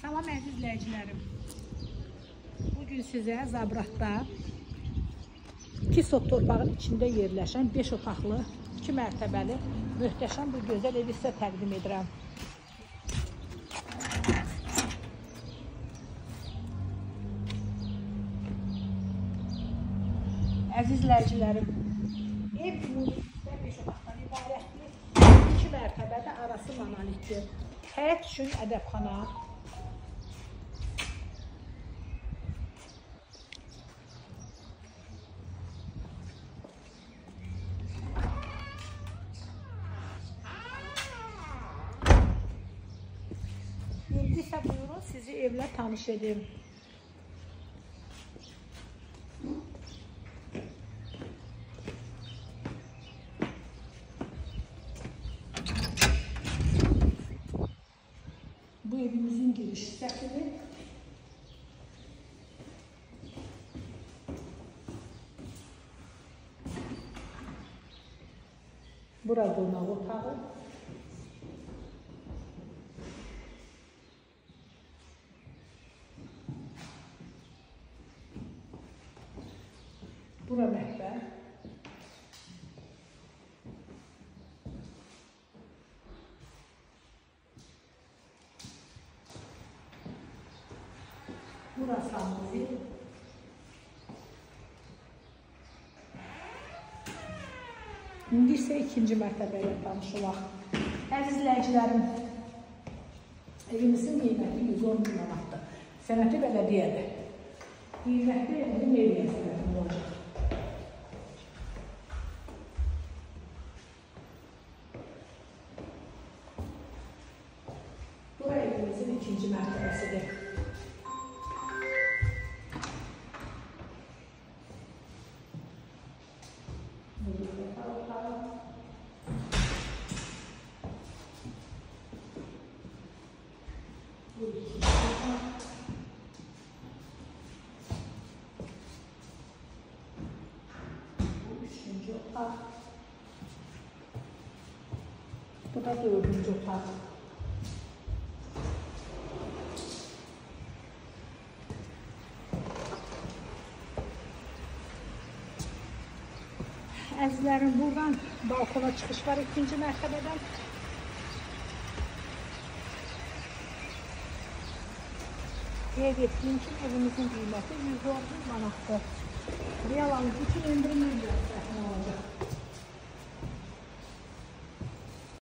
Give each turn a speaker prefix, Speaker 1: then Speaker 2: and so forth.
Speaker 1: Salam əziz izləyicilərim. Bugün sizə Zabratda iki sot torpağın içində yerləşən 5 otaqlı, 2 mərtəbəli, möhtəşəm bir gözəl evi sizə təqdim edirəm. Əziz izləyicilərim, ev monolitdir. Həyət üçün ədəbxana, İndi isə buyurun sizi evlə tanış edim. Bura qonaq otağı. Bura mətbəx. Bura sanusi. İndi isə ikinci mərtəbə ilə tanış olaq. Əziz izləyicilərim, evimizin qiyməti 110 min manatdır. Sənəti bələdiyyədir. Qiyməti evin meriyə sənəti olacaq. Bura evimizin ikinci mərtəbəsidir. Burada yatak otak. Bu da dördüncü otak. Əzizlərim, buradan balkona çıxış var ikinci mərtəbədən. Qeyd etdiyim ki, evimizin qiyməti 110 manatdır. 우리야 왕 부처님들은